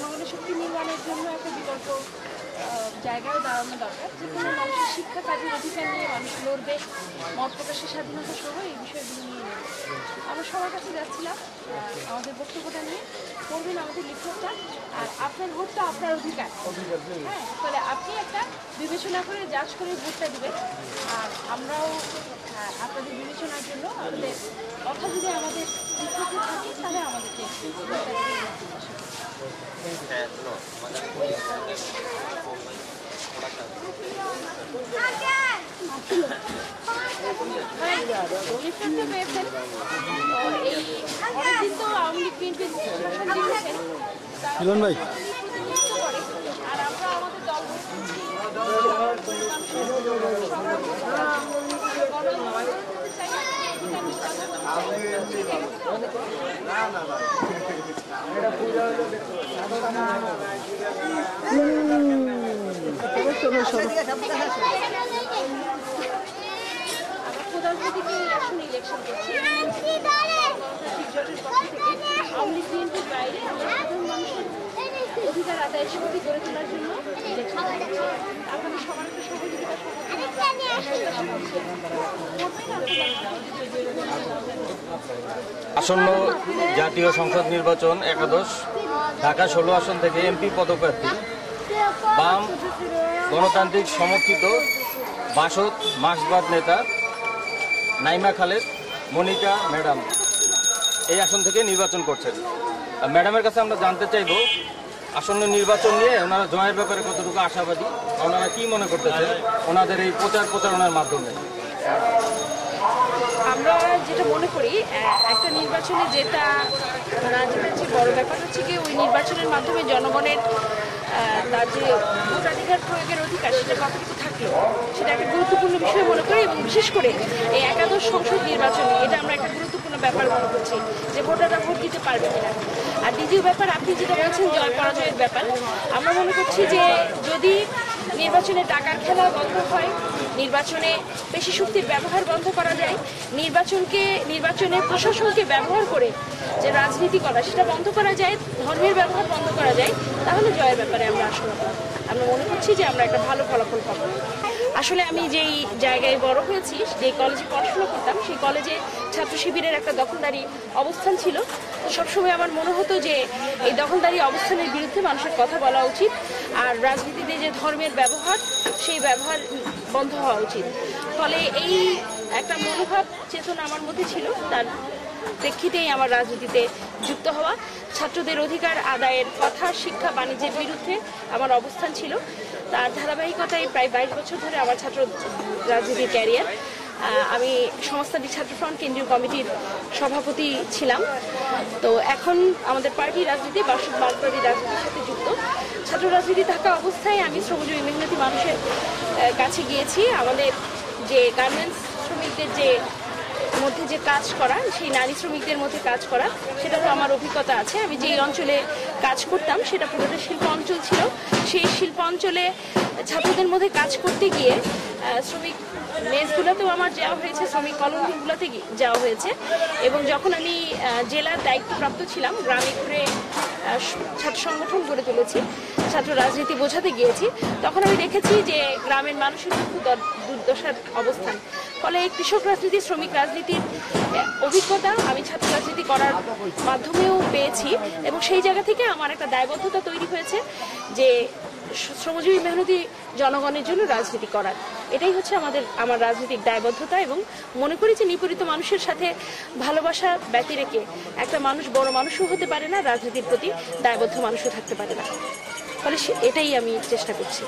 জনগণের শক্তি নির্মাণের জন্য একটা বিকল্প বাড়ানো দরকার। যে কোনো মানুষের শিক্ষা কাজের অধিকার নিয়ে মানুষ লড়বে মত প্রকাশের স্বাধীনতা সহ এই বিষয়গুলো নিয়ে লড়বে। আমরা সবার কাছে যাচ্ছিলাম আমাদের বক্তব্যটা নিয়ে। পড়বেন আমাদের লিখকটা আর আপনার ভোটটা আপনার অধিকার। হ্যাঁ ফলে আপনি একটা বিবেচনা করে যাচ করে ভোটটা দিবেন। আর আমরাও আপনাদের বিবেচনার জন্য আমাদের কথা যদি আমাদের বিপক্ষে থাকে তাহলে আমাদেরকে। হ্যাঁ, লিফলেটটা পেয়েছেন। এই অনেকদিন তো আওয়ামী লীগ বিএনপি শাসন দিয়েছে। তা- মিলন ভাই। আর আমরা আমাদের দল করছি। মানুষের সবার গণঅধিকার করতে চাই, অধিকার নির্যাতন করতে চাই। আমরা প্রধানমন্ত্রীকে আসন ইলেকশন করছি। আওয়ামী লীগ বিএনপির বাইরে আমরা সাধারণ মানুষের অধিকার আদায়ের শক্তি গড়ে তোলার জন্য ইলেকশন করছি। আপনাদের সবার একটা সহযোগিতা। আসন্ন জাতীয় সংসদ নির্বাচন একাদশ ঢাকা ষোলো আসন থেকে এমপি পদপ্রার্থী। বাম গণতান্ত্রিক সমর্থিত বাসদ মাসবাদ নেতা নাইমা খালেদ, মনিকা, ম্যাডাম। এই আসন থেকে নির্বাচন করছেন। ম্যাডামের কাছে আমরা জানতে চাইব, আসন্ন নির্বাচন নিয়ে ওনারা জয়ের ব্যাপারে কতটুকু আশাবাদী ওনারা কি মনে করতেছেন ওনাদের এই প্রচার প্রচারণার মাধ্যমে? আমরা যেটা মনে করি একটা নির্বাচনে যেটা রাজনীতির যে বড় ব্যাপার হচ্ছে কি, ওই নির্বাচনের মাধ্যমে জনগণের তার যে ভোটাধিকার প্রয়োগের অধিকার, সেটা কতটুকু থাকল সেটা একটা গুরুত্বপূর্ণ বিষয় মনে করি এবং বিশেষ করে এই একাদশ সংসদ নির্বাচনে, এটা আমরা একটা গুরুত্বপূর্ণ ব্যাপার মনে করছি যে ভোটাররা ভোট দিতে পারবে কিনা। আর দ্বিতীয় ব্যাপার, আপনি যেটা বলছেন জয় পরাজয়ের ব্যাপার, আমরা মনে করছি যে যদি নির্বাচনে টাকার খেলা বন্ধ হয়, নির্বাচনে বেশি শক্তির ব্যবহার বন্ধ করা যায়, নির্বাচনকে নির্বাচনে প্রশাসনকে ব্যবহার করে যে রাজনীতি করা, সেটা বন্ধ করা যায়, ধর্মের ব্যবহার বন্ধ করা যায় তাহলে জয়ের ব্যাপারে আমরা আশাবাদী আমরা মনে করছি যে আমরা একটা ভালো ফলাফল পাবো। আসলে আমি যেই জায়গায় বড় হয়েছি যে কলেজে পড়াশোনা করতাম, সেই কলেজে ছাত্র শিবিরের একটা দখলদারি অবস্থান ছিল। সবসময় আমার মনে হতো যে এই দখলদারি অবস্থানের বিরুদ্ধে মানুষের কথা বলা উচিত আর রাজনীতিতে যে ধর্মের ব্যবহার, সেই ব্যবহার বন্ধ হওয়া উচিত। ফলে এই একটা মনোভাব, চেতনা আমার মধ্যে ছিল। তার প্রেক্ষিতেই আমার রাজনীতিতে যুক্ত হওয়া ছাত্রদের অধিকার আদায়ের কথা, শিক্ষা, বাণিজ্যের বিরুদ্ধে আমার অবস্থান ছিল। তার ধারাবাহিকতায় প্রায় বাইশ বছর ধরে আমার ছাত্র রাজনীতির ক্যারিয়ার। আমি সংস্থাটি ছাত্র ফ্রন্ট, কেন্দ্রীয় কমিটির সভাপতি ছিলাম। তো এখন আমাদের পার্টি রাজনীতি বাসদ মার্কবাদী রাজনীতির সাথে যুক্ত। ছাত্র রাজনীতি থাকা অবস্থায় আমি শ্রমজীবী, মেহনতি মানুষের কাছে গিয়েছি। আমাদের যে গার্মেন্টস শ্রমিকদের যে মধ্যে যে কাজ করা, সেই নারী শ্রমিকদের মধ্যে কাজ করা, সেটা তো আমার অভিজ্ঞতা আছে। আমি যেই অঞ্চলে কাজ করতাম, সেটা পুরোটা শিল্প অঞ্চল ছিল। সেই শিল্প অঞ্চলে ছাত্রদের মধ্যে কাজ করতে গিয়ে শ্রমিক মেসগুলোতেও আমার যাওয়া হয়েছে, শ্রমিক কলোনিগুলোতে যাওয়া হয়েছে। এবং যখন আমি জেলার দায়িত্বপ্রাপ্ত ছিলাম, গ্রামে ঘুরে ছাত্র সংগঠন গড়ে তুলেছি, ছাত্র রাজনীতি বোঝাতে গিয়েছি। তখন আমি দেখেছি যে গ্রামের মানুষের খুব দুর্দশার অবস্থান। ফলে এই কৃষক রাজনীতি, শ্রমিক রাজনীতির অভিজ্ঞতা আমি ছাত্র রাজনীতি করার মাধ্যমেও পেয়েছি এবং সেই জায়গা থেকে আমার একটা দায়বদ্ধতা তৈরি হয়েছে যে শ্রমজীবী মেহনতি জনগণের জন্য রাজনীতি করার। এটাই হচ্ছে আমাদের, আমার রাজনৈতিক দায়বদ্ধতা এবং মনে করি যে নিপীড়িত মানুষের সাথে ভালোবাসা ব্যতি রেখে একটা মানুষ বড় মানুষও হতে পারে না, রাজনীতির প্রতি দায়বদ্ধ মানুষও থাকতে পারে না। ফলে এটাই আমি চেষ্টা করছি।